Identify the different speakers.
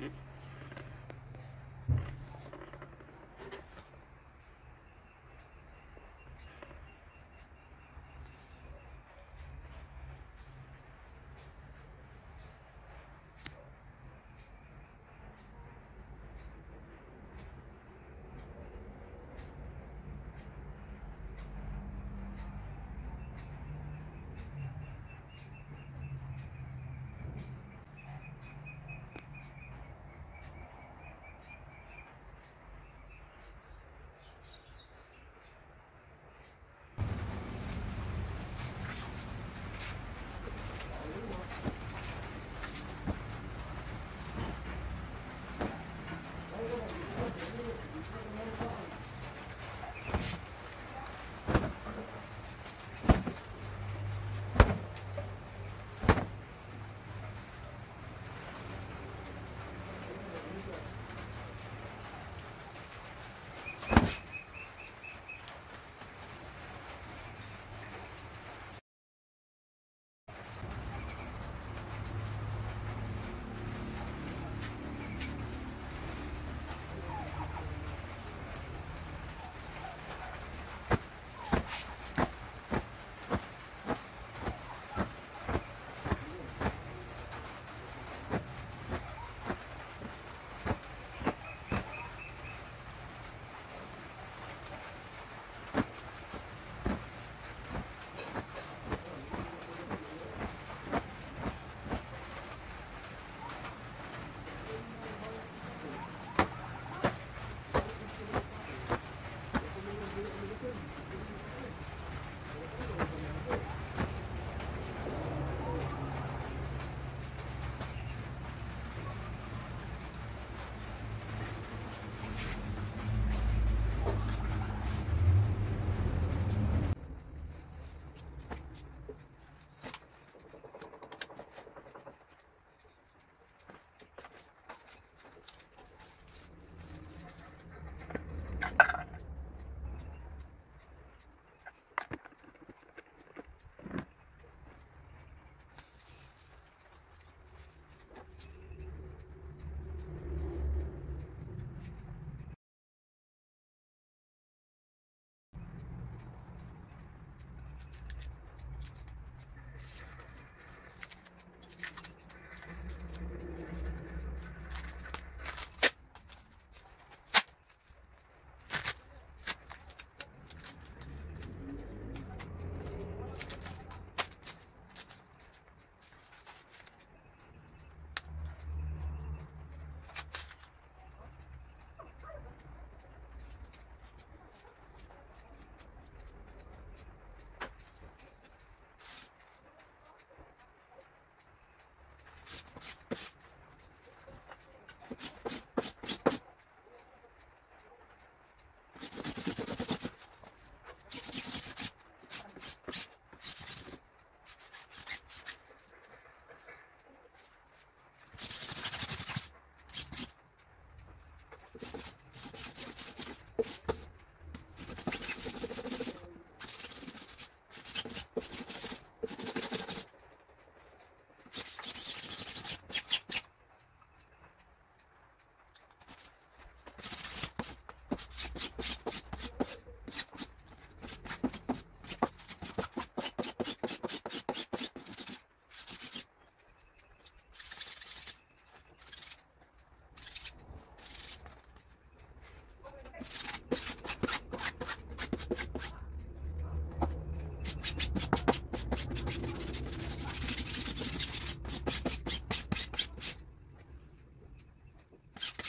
Speaker 1: you